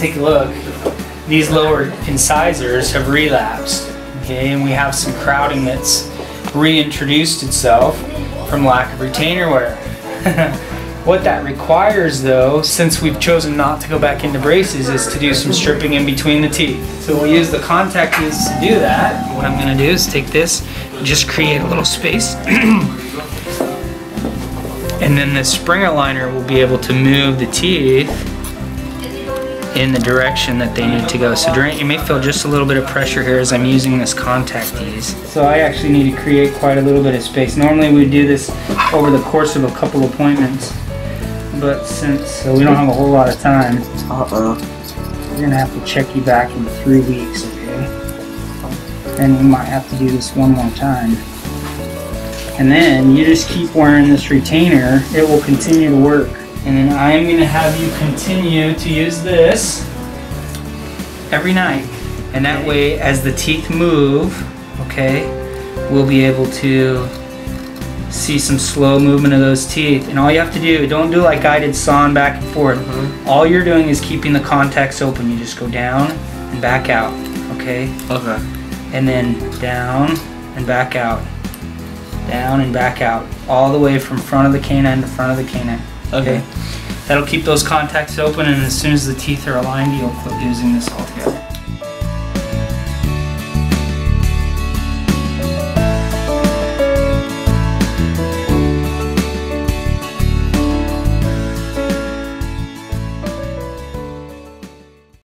take a look, these lower incisors have relapsed. Okay, and we have some crowding that's reintroduced itself from lack of retainer wear. what that requires though, since we've chosen not to go back into braces, is to do some stripping in between the teeth. So we'll use the ContacEZ to do that. What I'm gonna do is take this, just create a little space. and then the spring aligner will be able to move the teeth in the direction that they need to go. So during, you may feel just a little bit of pressure here as I'm using this ContacEZ. So I actually need to create quite a little bit of space. Normally we do this over the course of a couple appointments, but since so we don't have a whole lot of time, Uh-oh. we're gonna have to check you back in three weeks, okay? And we might have to do this one more time. And then you just keep wearing this retainer, it will continue to work. And then I'm gonna have you continue to use this every night. And that way, as the teeth move, okay, we'll be able to see some slow movement of those teeth. And all you have to do, don't do like I did sawing back and forth. Mm-hmm. All you're doing is keeping the contacts open. You just go down and back out, okay? Okay. And then down and back out. Down and back out. All the way from front of the canine to front of the canine. Okay. That'll keep those contacts open and as soon as the teeth are aligned, you'll quit using this altogether.